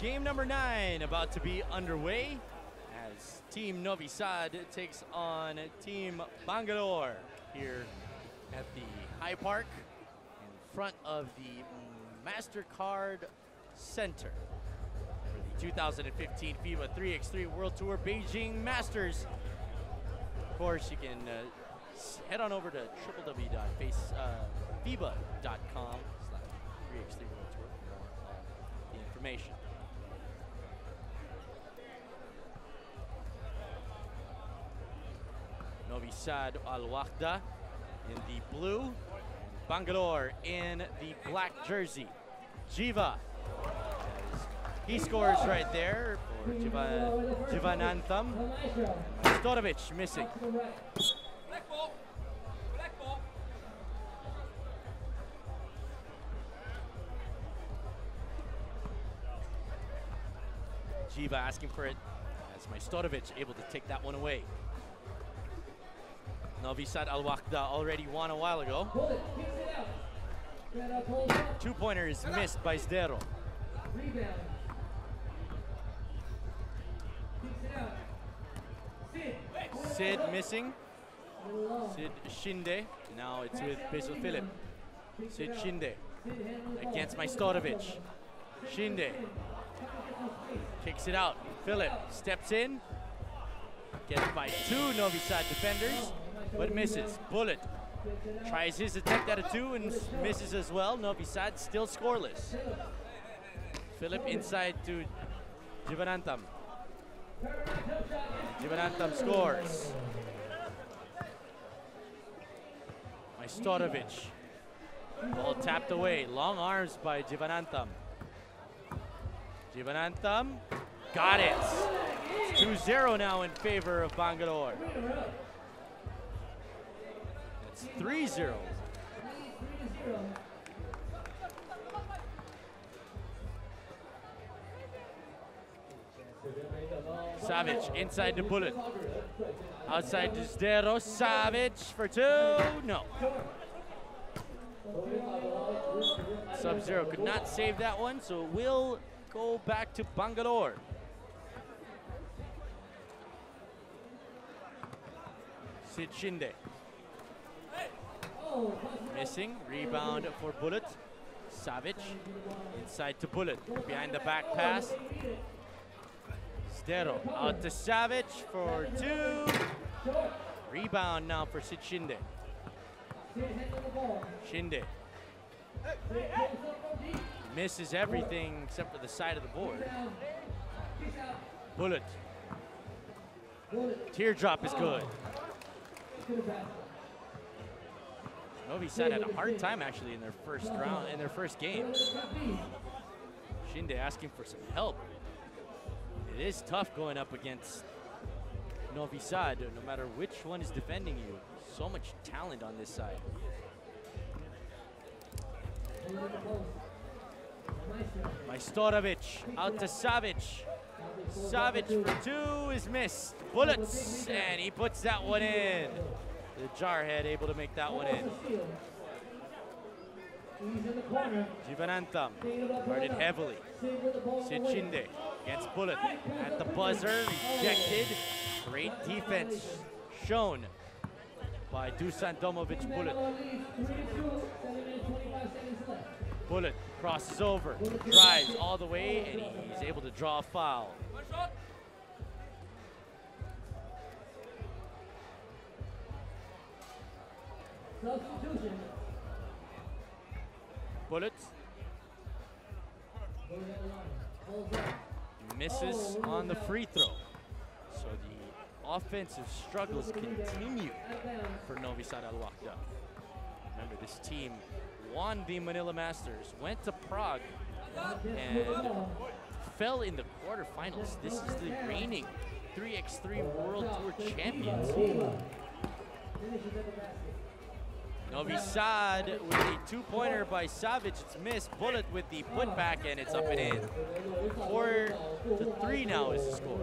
game number nine about to be underway as Team Novi Sad takes on Team Bangalore here at the High Park in front of the MasterCard Center for the 2015 FIBA 3x3 World Tour Beijing Masters. Of course, you can uh, head on over to www.fiba.com slash 3x3 World Tour for more the information. Novi Sad Al Wahda in the blue, Bangalore in the black jersey. Jiva, he scores right there for Jiva, Jivanantham. Storovic missing. Jiva asking for it as my Majstorovic able to take that one away. Novi Sad Al Wahda already won a while ago. Two pointers missed by Zdero. Sid missing. Sid Shinde. Now it's with Basil Philip. Sid Shinde against Majstorovic. Shinde kicks it out. Philip steps in. Gets by two Novi Sad defenders, but misses. Bullet tries his attempt at a two and misses as well. Novi Sad still scoreless. Philip inside to Jivanantham. Jivanantham scores. Majstorovic. Ball tapped away. Long arms by Jivanantham. Jivanantham got it. It's 2-0 now in favor of Bangalore. It's 3-0. Savic inside the bullet. Outside to Zdero. Savage for two. No. Sub-Zero could not save that one, so it will go back to Bangalore. Sid Shinde. Missing. Rebound for Bullet. Savage Inside to Bullet. Behind the back pass. Zdero out to Savage for two. Rebound now for Shinde. Shinde. Misses everything except for the side of the board. Bullet. Teardrop is good. Novi Sad had a hard time actually in their first round, in their first game. Shinde asking for some help. It is tough going up against Novi Sad, no matter which one is defending you. So much talent on this side. Majstorovic out to Savic. Savic for two is missed. Bullets, and he puts that one in. The Jarhead able to make that one in. Jivanantham guarded heavily. Sid Shinde against Bullet at the buzzer, rejected. Great defense shown by Dusan Domovic Bullet. Bullet crosses over, drives all the way, and he's able to draw a foul. Bullet misses on the free throw. So the offensive struggles continue for Novi Sad Al Wahda. Remember, this team won the Manila Masters, went to Prague, and fell in the quarterfinals. This is the reigning 3x3 World Tour champions. Novi Sad with a two-pointer by Savage. It's missed. Bullet with the putback, and it's up and in. Four to three now is the score.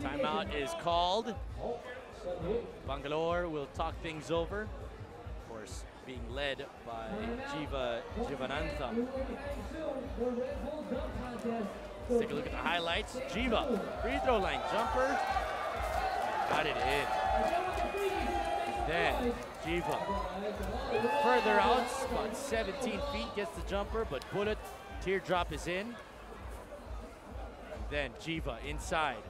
Timeout is called. Bangalore will talk things over. Of course, being led by Jiva Jivanantham. Let's take a look at the highlights. Jiva, free throw line jumper, got it in. Then Jiva, further out, about 17 feet, gets the jumper, but bullet, teardrop is in. Then Jiva inside,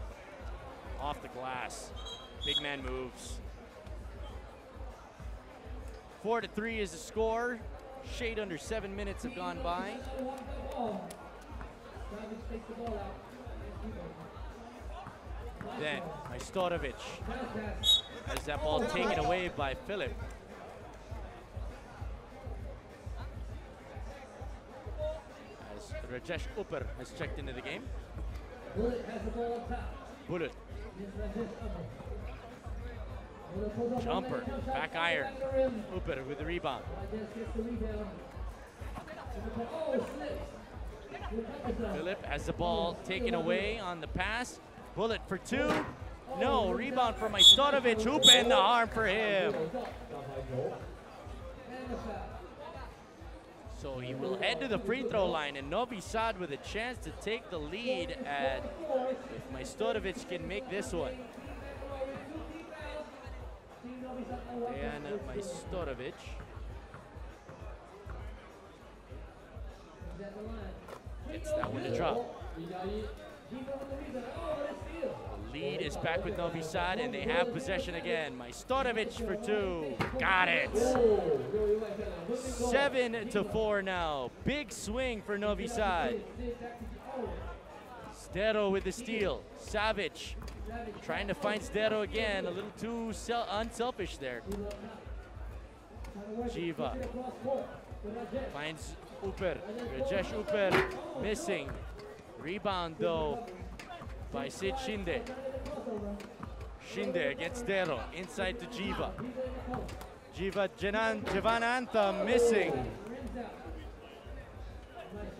off the glass. Big man moves. Four to three is the score. Shade under seven minutes have gone by. Then Majstorovic has that ball taken away by Philip. As Rajesh Upper has checked into the game. Bullet has the ball. Bullet, Jumper, jumper, back iron. Upper with the rebound. Philip has the ball taken away on the pass. Bullet for two. No, rebound for Majstorovic. Hoop and the arm for him. So he will head to the free throw line, and Novi Sad with a chance to take the lead. And if Majstorovic can make this one, and Majstorovic gets that one to drop. Lead is back with Novi Sad, and they have possession again. Majstorovic for two. Got it. Seven to four now. Big swing for Novi Sad. Zdero with the steal. Savage trying to find Zdero again. A little too unselfish there. Jiva finds Uper. Rajesh Uper missing. Rebound though by Sid Shinde. Shinde against Zdero. Inside to Jiva. Jiva Janan, Javanantha missing.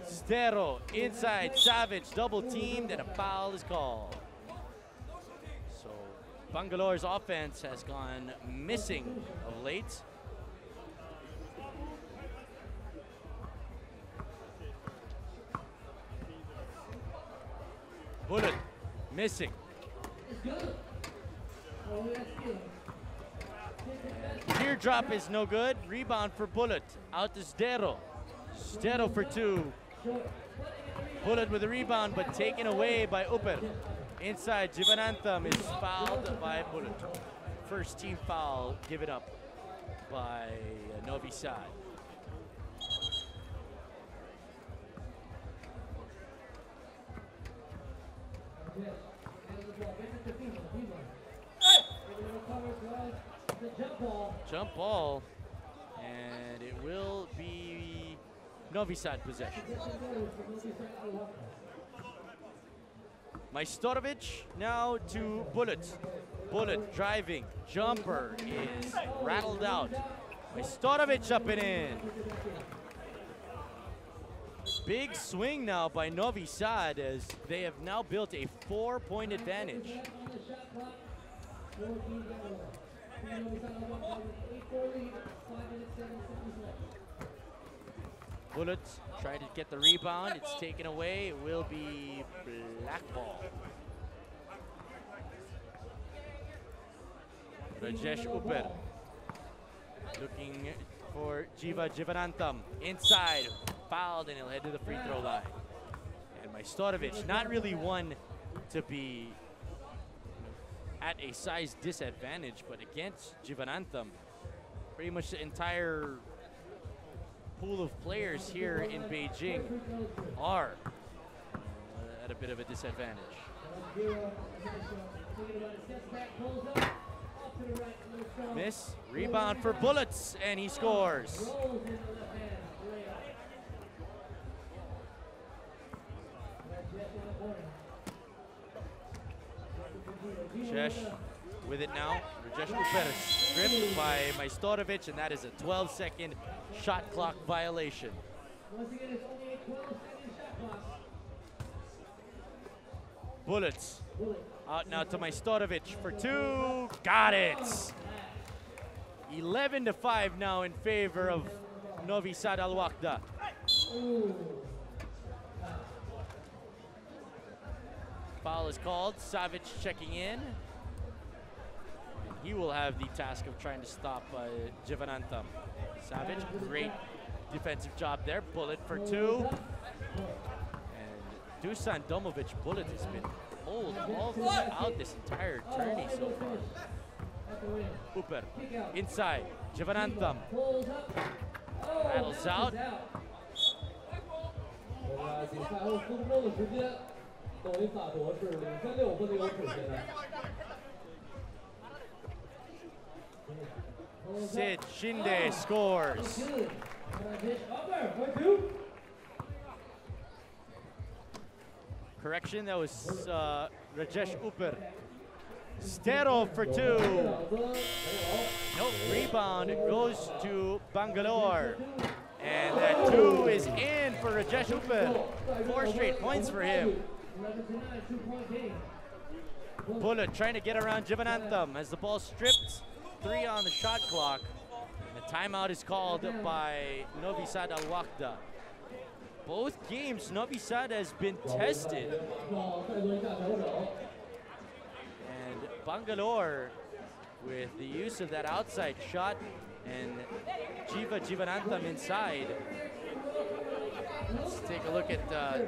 Zdero inside, Savage double teamed, and a foul is called. So Bangalore's offense has gone missing of late. Bullet missing. Teardrop is no good. Rebound for Bullet. Out to Zdero. Zdero for two. Bullet with a rebound, but taken away by Upper. Inside, Jivanantham is fouled by Bullet. First team foul given up by Novi Sad. Jump ball, and it will be Novi Sad possession. Majstorovic now to Bullet. Bullet driving, jumper is rattled out. Majstorovic up and in. Big swing now by Novi Sad as they have now built a four-point advantage. Bullets try to get the rebound. It's taken away. It will be black ball. Rajesh Upper looking for Jiva Jivanantham inside. Fouled and he'll head to the free throw line. And Majstorovic, not really one to be at a size disadvantage, but against Jivanantham, pretty much the entire pool of players here in Beijing are at a bit of a disadvantage. Miss, rebound for Bullets, and he scores. Rajesh with it now. Rajesh Uper stripped by Majstorovic, and that is a 12 second shot clock violation. Bullets out now to Majstorovic for two. Got it. 11 to 5 now in favor of Novi Sad Al Wahda. Foul is called. Savage checking in. And he will have the task of trying to stop uh, Jivanantham. Savic, great defensive job there. Bullet for two. And Dusan Domovic Bullet has been pulled all throughout this entire tourney so far. Uper, inside, Jivanantham. Rattles out. 作为萨朵是领先六分的优势，现在。 Sid Shinde scores. Correction, that was uh, Rajesh Upper. Sterov for two. Nope, rebound goes to Bangalore. And that two is in for Rajesh Upper. Four straight points for him. Bullet trying to get around Jivanantham as the ball stripped. Three on the shot clock. And the timeout is called by Novi Sad Al Wahda. Both games, Novi Sad has been tested. And Bangalore, with the use of that outside shot and Jiva Jivanantham inside. Let's take a look at uh,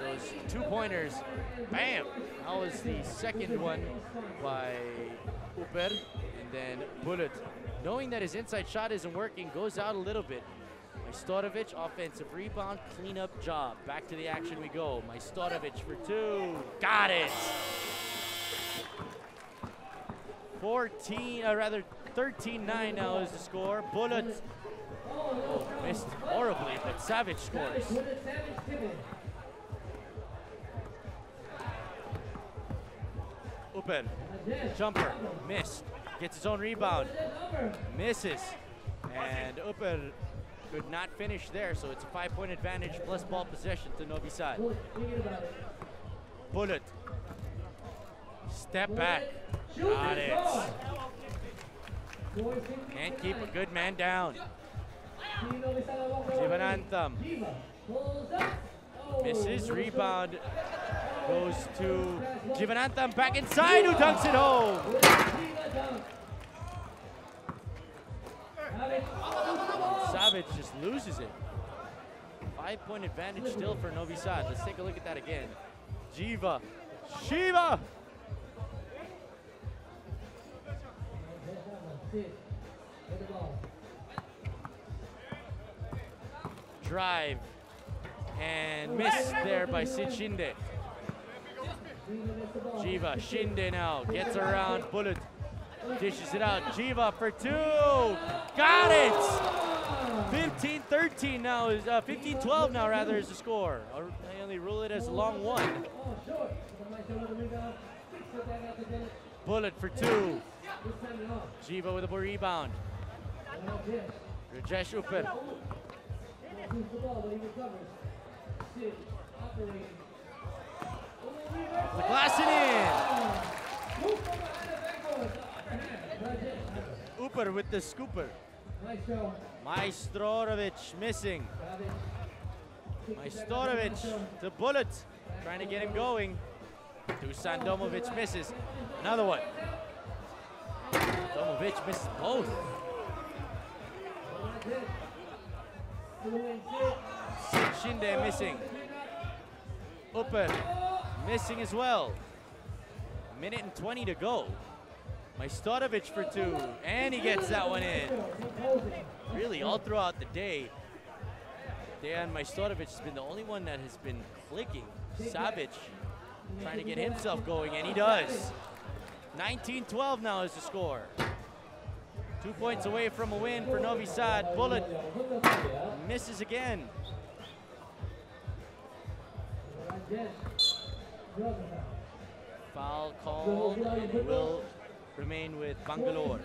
those two pointers. Bam! That was the second one by Uper. And then Bullet, knowing that his inside shot isn't working, goes out a little bit. Majstorovic, offensive rebound, cleanup job. Back to the action we go. Majstorovic for two. Got it! 14, or rather 13-9 now is the score. Bullet oh, missed horribly, but Savage scores. Upen, jumper, missed. Gets his own rebound, misses. And Upen could not finish there, so it's a five-point advantage plus ball possession to Novi Sad. Bullet, step back, got it. Can't keep a good man down. Jivanantham misses, rebound goes to Jivanantham back inside who dunks it home. Savage just loses it. Five point advantage still for Novi Sad. Let's take a look at that again. Jiva, Shiva. Drive and miss there by Sid Shinde. Jiva, Shinde now gets around, bullet, dishes it out. Jiva for two, got it! 15-13 now is, 15-12 uh, now rather is the score. They only rule it as a long one. Bullet for two. Jiva with a rebound. Rajesh. The glass it in. Upper with the scooper. Majstorovic missing. Majstorovic to Bullet. Trying to get him going. Dusan Domovic misses. Another one. Domovic misses both. Shinde missing. Upper missing as well. Minute and 20 to go. Majstorovic for two, and he gets that one in. Really, all throughout the day, Dejan Majstorovic has been the only one that has been clicking. Savic trying to get himself going, and he does. 19-12 now is the score. Two points away from a win for Novi Sad. Bullet misses again. Foul called and will remain with Bangalore.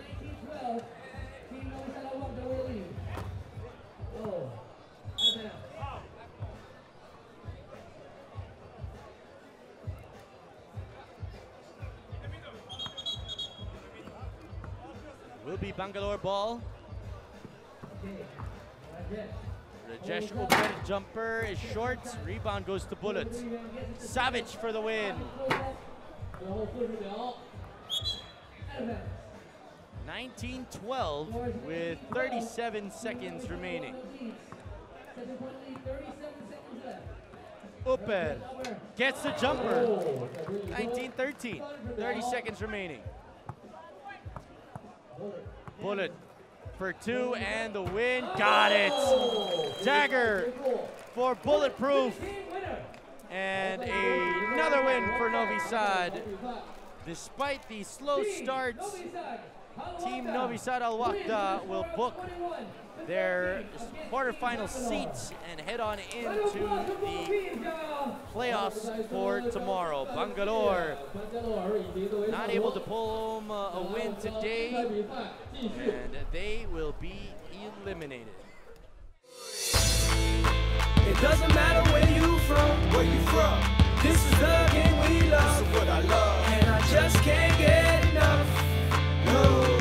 Will be Bangalore ball. Rajesh Ober jumper is short. Rebound goes to Bullet. Savage for the win. 19-12 with 37 seconds remaining. Upper gets the jumper. 19-13, 30 seconds remaining. Bullet for two and the win. Got it. Dagger for bulletproof. And another win for Novi Sad. Despite the slow starts, Team Novi Sad Al Wahda will book their quarterfinal seats and head on into the playoffs for tomorrow. Bangalore not able to pull home uh, a win today, and they will be eliminated. It doesn't matter where you from, where you from. This is the game we love, this is what I love, and I just can't get enough. No.